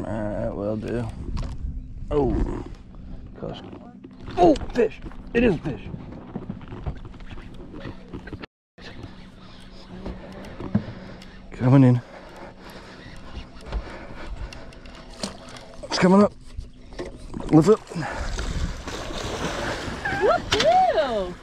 Alright, will do. Oh, gosh. Oh, fish! It is fish. Coming in. It's coming up. Lift up. Woohoo!